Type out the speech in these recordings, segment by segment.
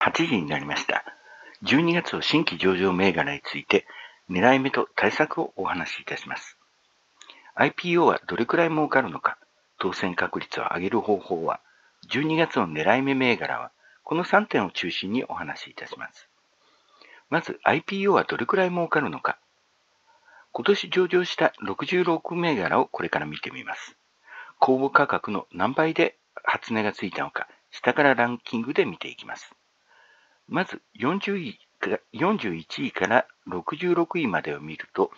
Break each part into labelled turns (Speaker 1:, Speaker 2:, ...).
Speaker 1: 8時になりました。12月の新規上場銘柄について、狙い目と対策をお話しいたします。IPO はどれくらい儲かるのか、当選確率を上げる方法は、12月の狙い目銘柄は、この3点を中心にお話しいたします。まず IPO はどれくらい儲かるのか。今年上場した66銘柄をこれから見てみます。公募価格の何倍で初値がついたのか、下からランキングで見ていきます。まず40位41位から66位までを見ると、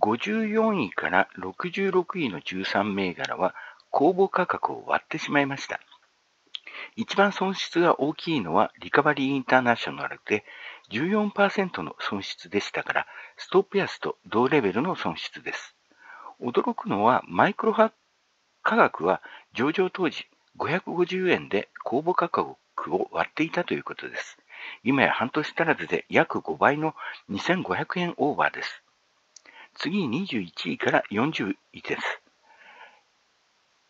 Speaker 1: 54位から66位の13銘柄は公募価格を割ってしまいました。一番損失が大きいのはリカバリーインターナショナルで14%の損失でしたから、ストップ安と同レベルの損失です。驚くのはマイクロ価格は上場当時550円で公募価格を割っていたということです。今や半年足らずで約5倍の2500円オーバーです。次に21位から40位です。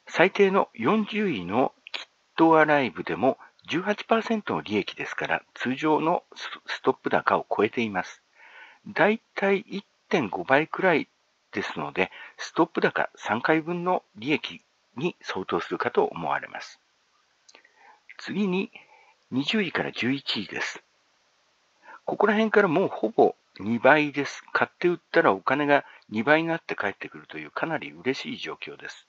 Speaker 1: 最低の40位のキットアライブでも18%の利益ですから、通常のストップ高を超えています。だいたい1.5倍くらいですので、ストップ高3回分の利益に相当するかと思われます。次に20位から11位です。ここら辺からもうほぼ2倍です。買って売ったらお金が2倍になって帰ってくるというかなり嬉しい状況です。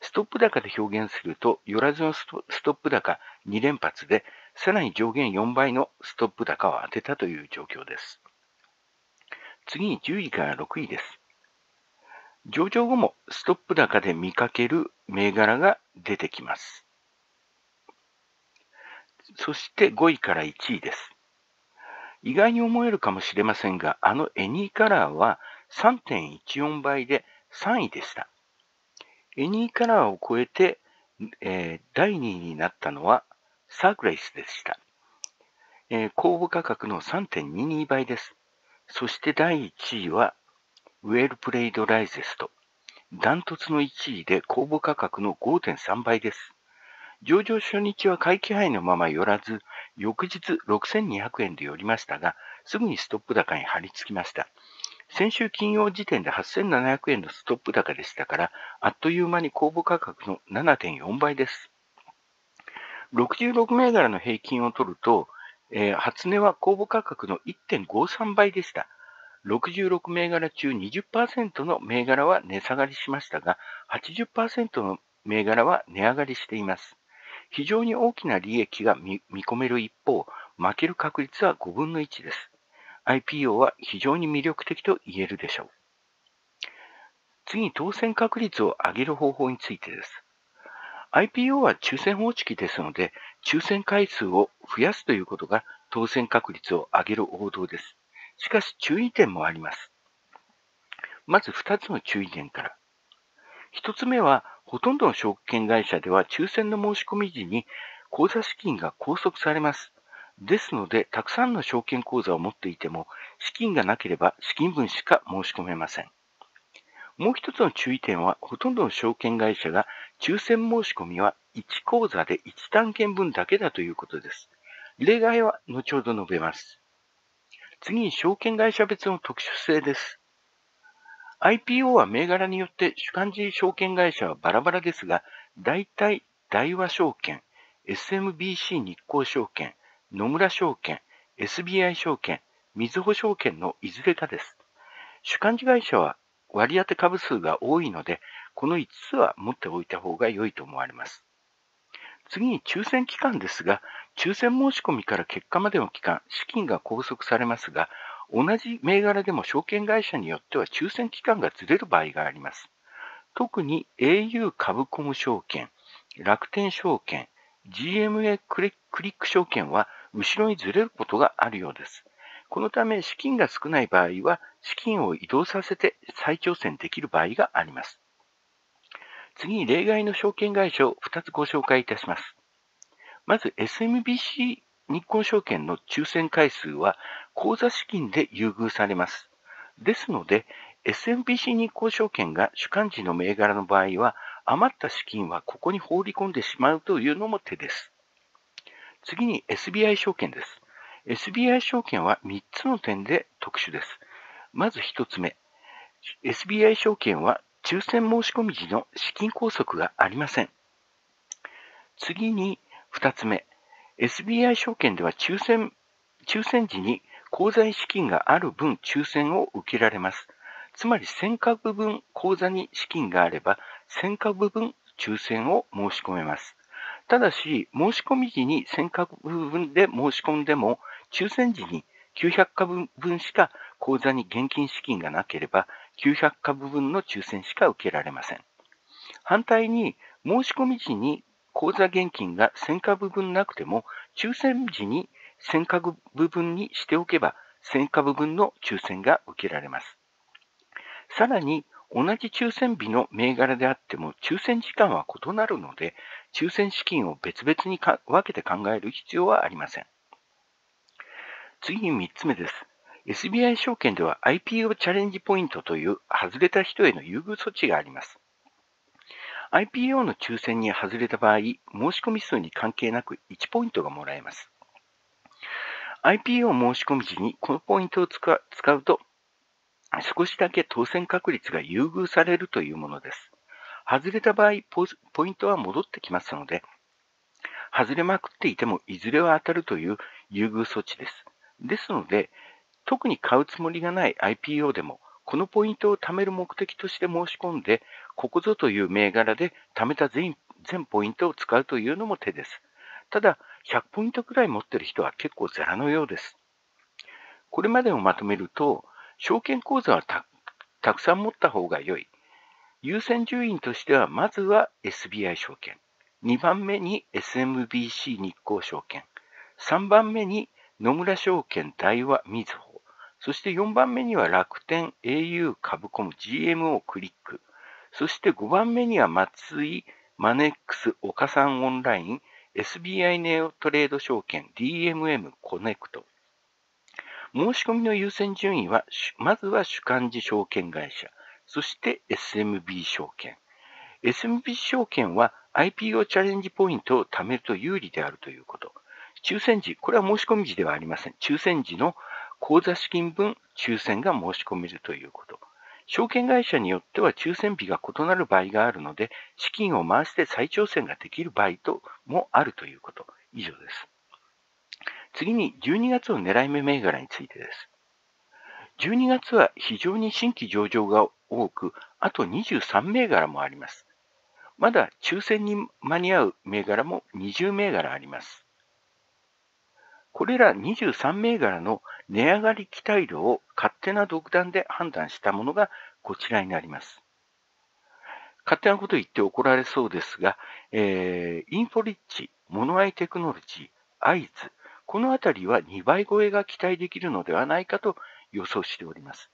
Speaker 1: ストップ高で表現すると、寄らずのストップ高2連発で、さらに上限4倍のストップ高を当てたという状況です。次に10位から6位です。上場後もストップ高で見かける銘柄が出てきます。そして5位から1位です。意外に思えるかもしれませんが、あのエニーカラーは3.14倍で3位でした。エニーカラーを超えて、えー、第2位になったのはサークレイスでした。えー、公募価格の3.22倍です。そして第1位はウェルプレイドライゼスト。ダントツの1位で公募価格の5.3倍です。上場初日は回帰配のまま寄らず、翌日6200円で寄りましたが、すぐにストップ高に張り付きました。先週金曜時点で8700円のストップ高でしたから、あっという間に公募価格の7.4倍です。66銘柄の平均を取ると、えー、初値は公募価格の1.53倍でした。66銘柄中20%の銘柄は値下がりしましたが、80%の銘柄は値上がりしています。非常に大きな利益が見込める一方、負ける確率は5分の1です。IPO は非常に魅力的と言えるでしょう。次に当選確率を上げる方法についてです。IPO は抽選方式ですので、抽選回数を増やすということが当選確率を上げる王道です。しかし注意点もあります。まず2つの注意点から。1つ目は、ほとんどの証券会社では抽選の申し込み時に口座資金が拘束されます。ですので、たくさんの証券口座を持っていても、資金がなければ資金分しか申し込めません。もう一つの注意点は、ほとんどの証券会社が抽選申し込みは1口座で1単件分だけだということです。例外は後ほど述べます。次に証券会社別の特殊性です。IPO は銘柄によって主幹事証券会社はバラバラですが、大体大和証券、SMBC 日興証券、野村証券、SBI 証券、みずほ証券のいずれかです。主幹事会社は割当株数が多いので、この5つは持っておいた方が良いと思われます。次に抽選期間ですが、抽選申し込みから結果までの期間、資金が拘束されますが、同じ銘柄でも証券会社によっては抽選期間がずれる場合があります。特に au 株コム証券、楽天証券、GMA クリック証券は後ろにずれることがあるようです。このため資金が少ない場合は資金を移動させて再挑戦できる場合があります。次に例外の証券会社を2つご紹介いたします。まず SMBC 日興証券の抽選回数は口座資金で優遇されます。ですので SMBC 日興証券が主幹事の銘柄の場合は余った資金はここに放り込んでしまうというのも手です。次に SBI 証券です。SBI 証券は3つの点で特殊です。まず1つ目。SBI 証券は抽選申し込み時の資金拘束がありません。次に2つ目。SBI 証券では抽選、抽選時に口座資金がある分抽選を受けられます。つまり1000株分口座に資金があれば1000株分抽選を申し込めます。ただし、申し込み時に1000株分で申し込んでも、抽選時に900株分しか口座に現金資金がなければ、900株分の抽選しか受けられません。反対に、申し込み時に口座現金が1000株分なくても、抽選時に1000株分にしておけば、1000株分の抽選が受けられます。さらに、同じ抽選日の銘柄であっても、抽選時間は異なるので、抽選資金を別々に分けて考える必要はありません。次に3つ目です。SBI 証券では IPO チャレンジポイントという外れた人への優遇措置があります。IPO の抽選に外れた場合、申し込み数に関係なく1ポイントがもらえます。IPO 申し込み時にこのポイントを使うと、少しだけ当選確率が優遇されるというものです。外れた場合、ポイントは戻ってきますので、外れまくっていてもいずれは当たるという優遇措置です。ですので、特に買うつもりがない IPO でも、このポイントを貯める目的として申し込んで、ここぞという銘柄で貯めた全全ポイントを使うというのも手です。ただ、100ポイントくらい持ってる人は結構ザラのようです。これまでをまとめると、証券口座はたたくさん持った方が良い。優先順位としては、まずは SBI 証券。2番目に SMBC 日興証券。3番目に野村証券大和みずほ。そして4番目には楽天 au 株コム GMO クリック。そして5番目には松井マネックス岡さんオンライン SBI ネオトレード証券 DMM コネクト。申し込みの優先順位は、まずは主幹事証券会社、そして SMB 証券。SMB 証券は IPO チャレンジポイントを貯めると有利であるということ。抽選時、これは申し込み時ではありません。抽選時の口座資金分抽選が申し込めるということ。証券会社によっては抽選日が異なる場合があるので、資金を回して再挑戦ができる場合ともあるということ。以上です。次に12月の狙い目銘柄についてです。12月は非常に新規上場が多く、あと23銘柄もあります。まだ抽選に間に合う銘柄も20銘柄あります。これら23銘柄の値上がり期待度を勝手な独断で判断したものがこちらになります。勝手なこと言って怒られそうですが、えー、インフォリッチ、モノアイテクノロジー、アイズ、このあたりは2倍超えが期待できるのではないかと予想しております。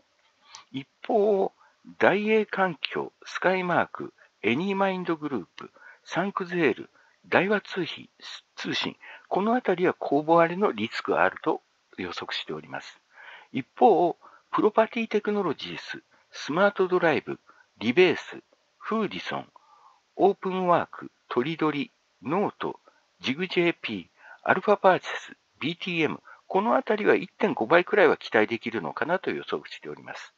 Speaker 1: 一方、大栄環境、スカイマーク、エニーマインドグループ、サンクゼール、ダイワ通信、このあたりは公募割れのリスクがあると予測しております。一方、プロパティテクノロジーズ、スマートドライブ、リベース、フーディソン、オープンワーク、トリドリ、ノート、ジグ JP、アルファパーチェス、BTM、このあたりは1.5倍くらいは期待できるのかなと予測しております。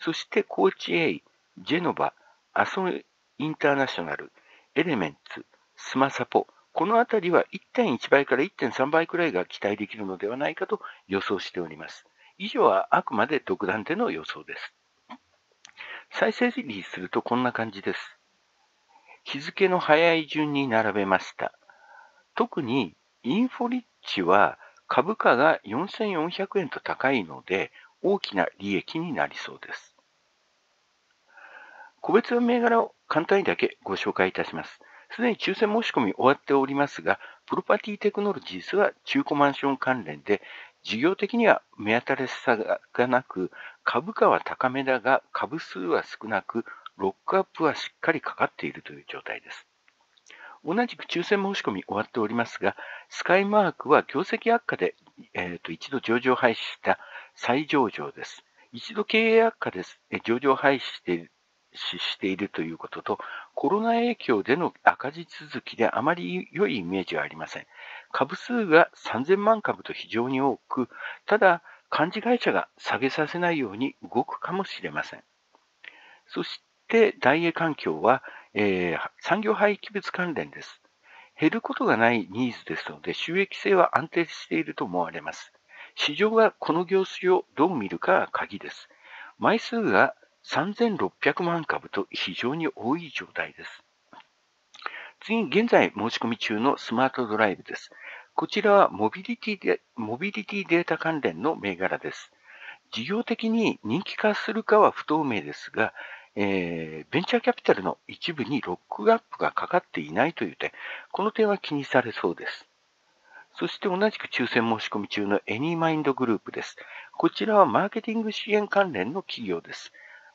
Speaker 1: そして、コーチ A、ジェノバ、アソインターナショナル、エレメンツ、スマサポ、このあたりは1.1倍から1.3倍くらいが期待できるのではないかと予想しております。以上はあくまで独断での予想です。再生整理するとこんな感じです。日付の早い順に並べました。特にインフォリッチは株価が4400円と高いので大きな利益になりそうです。個別の銘柄を簡単にだけご紹介いたします。すでに抽選申し込み終わっておりますが、プロパティテクノロジーズは中古マンション関連で、事業的には目新しさがなく、株価は高めだが、株数は少なく、ロックアップはしっかりかかっているという状態です。同じく抽選申し込み終わっておりますが、スカイマークは業績悪化で、えーと、一度上場廃止した再上場です。一度経営悪化です。上場廃止して視しているということと、コロナ影響での赤字続きであまり良いイメージはありません。株数が3000万株と非常に多く、ただ、幹事会社が下げさせないように動くかもしれません。そして、大英環境は、えー、産業廃棄物関連です。減ることがないニーズですので、収益性は安定していると思われます。市場がこの業種をどう見るかが鍵です。枚数が3600万株と非常に多い状態です。次に現在申し込み中のスマートドライブです。こちらはモビリティでモビリティデータ関連の銘柄です。事業的に人気化するかは不透明ですが、えー、ベンチャーキャピタルの一部にロックアップがかかっていないという点、この点は気にされそうです。そして同じく抽選申し込み中のエニーマインドグループです。こちらはマーケティング支援関連の企業です。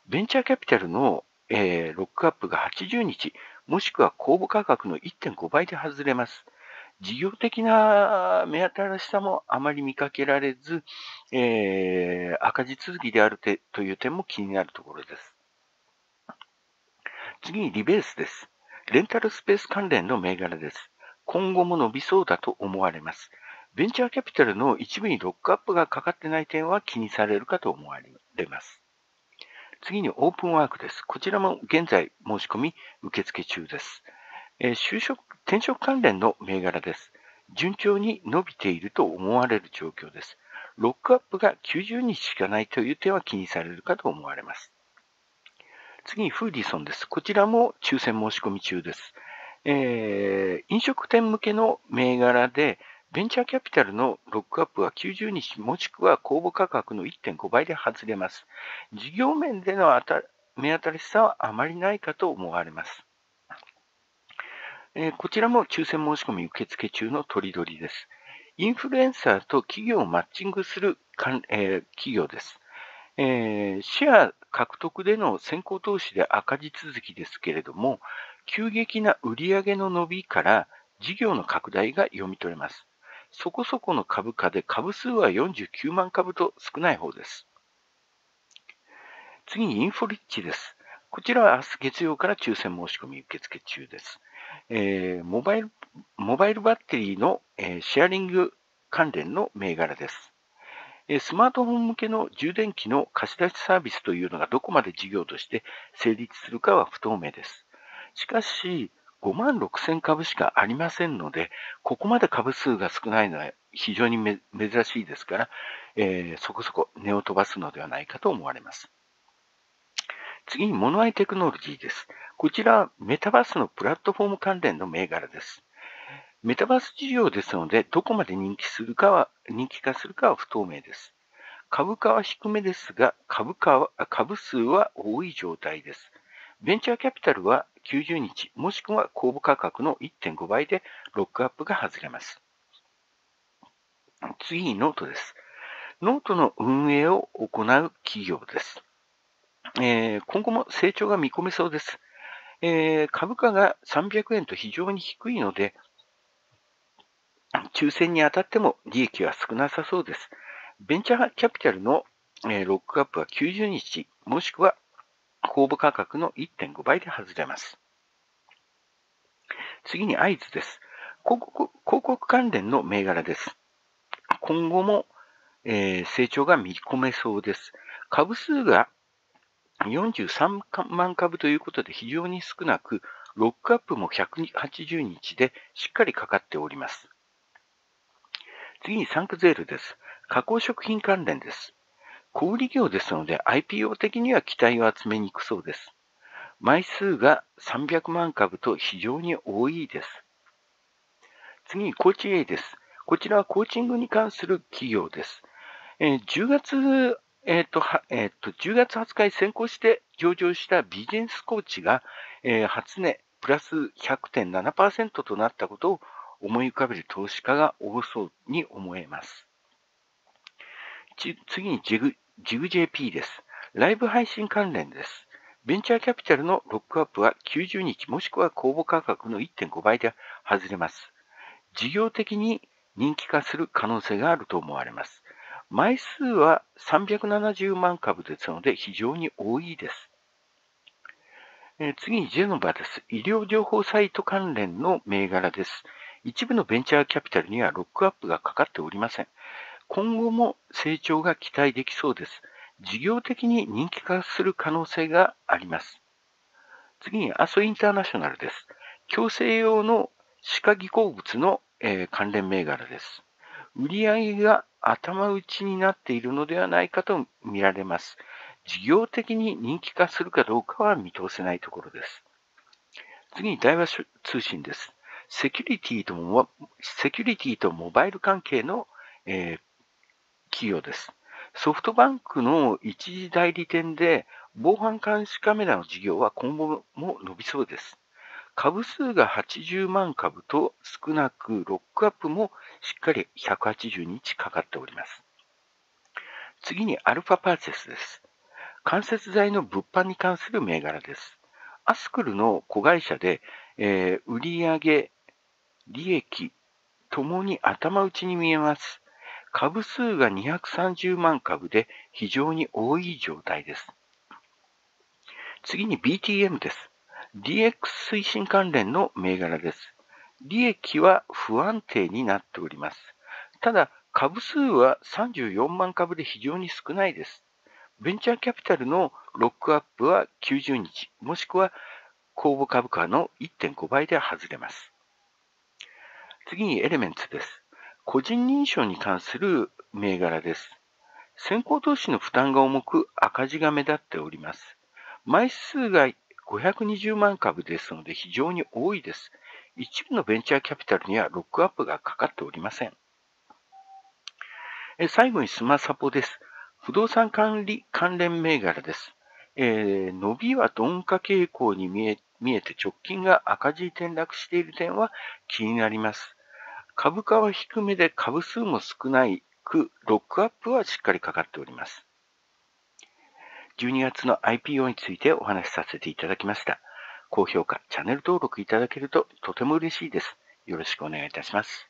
Speaker 1: ベンチャーキャピタルの、えー、ロックアップが80日、もしくは公募価格の1.5倍で外れます。事業的な目新しさもあまり見かけられず、えー、赤字続きであるという点も気になるところです。次にリベースです。レンタルスペース関連の銘柄です。今後も伸びそうだと思われます。ベンチャーキャピタルの一部にロックアップがかかってない点は気にされるかと思われます。次にオープンワークです。こちらも現在申し込み受付中です。えー、就職、転職関連の銘柄です。順調に伸びていると思われる状況です。ロックアップが90日しかないという点は気にされるかと思われます。次にフーディソンです。こちらも抽選申し込み中です。えー、飲食店向けの銘柄で、ベンチャーキャピタルのロックアップは90日もしくは公募価格の1.5倍で外れます。事業面での目当たりさはあまりないかと思われます。えー、こちらも抽選申し込み受付中の取り取りです。インフルエンサーと企業をマッチングするかん、えー、企業です。えー、シェア獲得での先行投資で赤字続きですけれども、急激な売上の伸びから事業の拡大が読み取れます。そこそこの株価で株数は49万株と少ない方です。次にインフォリッチです。こちらは明日月曜から抽選申し込み受付中です。えー、モバイルモバイルバッテリーの、えー、シェアリング関連の銘柄です。スマートフォン向けの充電器の貸し出しサービスというのがどこまで事業として成立するかは不透明です。しかし、5万6千株しかありませんので、ここまで株数が少ないのは非常に珍しいですから、えー、そこそこ値を飛ばすのではないかと思われます。次に、モノアイテクノロジーです。こちら、メタバースのプラットフォーム関連の銘柄です。メタバース事業ですので、どこまで人気するかは、人気化するかは不透明です。株価は低めですが、株価は、株数は多い状態です。ベンチャーキャピタルは90日、もしくは公募価格の1.5倍でロックアップが外れます。次にノートです。ノートの運営を行う企業です。えー、今後も成長が見込めそうです。えー、株価が300円と非常に低いので、抽選に当たっても利益は少なさそうです。ベンチャーキャピタルの、えー、ロックアップは90日、もしくは公募価格の1.5倍で外れます。次にアイズです。広告広告関連の銘柄です。今後も、えー、成長が見込めそうです。株数が43万株ということで非常に少なく、ロックアップも180日でしっかりかかっております。次にサンクゼールです。加工食品関連です。小売業ですので IPO 的には期待を集めにくそうです。枚数が300万株と非常に多いです。次にコーチ A です。こちらはコーチングに関する企業です。えー、10月、えっ、ー、と、えっ、ー、と、10月20日に先行して上場したビジネスコーチが、えー、初値プラス100.7%となったことを思い浮かべる投資家が多そうに思えます。次にジグ JP です。ライブ配信関連です。ベンチャーキャピタルのロックアップは90日もしくは公募価格の1.5倍で外れます。事業的に人気化する可能性があると思われます。枚数は370万株ですので非常に多いです。え、次にジェノバです。医療情報サイト関連の銘柄です。一部のベンチャーキャピタルにはロックアップがかかっておりません。今後も成長が期待できそうです。事業的に人気化する可能性があります。次にアソインターナショナルです。強制用の歯科技工物の、えー、関連銘柄です。売上が頭打ちになっているのではないかと見られます。事業的に人気化するかどうかは見通せないところです。次に大和通信です。セキュリティとモセキュリティとモバイル関係の、えー、企業です。ソフトバンクの一時代理店で防犯監視カメラの事業は今後も伸びそうです。株数が80万株と少なく、ロックアップもしっかり180日かかっております。次にアルファパーチェスです。関節材の物販に関する銘柄です。アスクルの子会社で、えー、売上、利益ともに頭打ちに見えます。株数が230万株で非常に多い状態です。次に BTM です。DX 推進関連の銘柄です。利益は不安定になっております。ただ、株数は34万株で非常に少ないです。ベンチャーキャピタルのロックアップは90日、もしくは公募株価の1.5倍で外れます。次にエレメンツです。個人認証に関する銘柄です。先行投資の負担が重く赤字が目立っております。枚数が520万株ですので非常に多いです。一部のベンチャーキャピタルにはロックアップがかかっておりません。最後にスマサポです。不動産管理関連銘柄です。えー、伸びは鈍化傾向に見え見えて直近が赤字転落している点は気になります。株価は低めで株数も少ないく、ロックアップはしっかりかかっております。12月の IPO についてお話しさせていただきました。高評価、チャンネル登録いただけるととても嬉しいです。よろしくお願いいたします。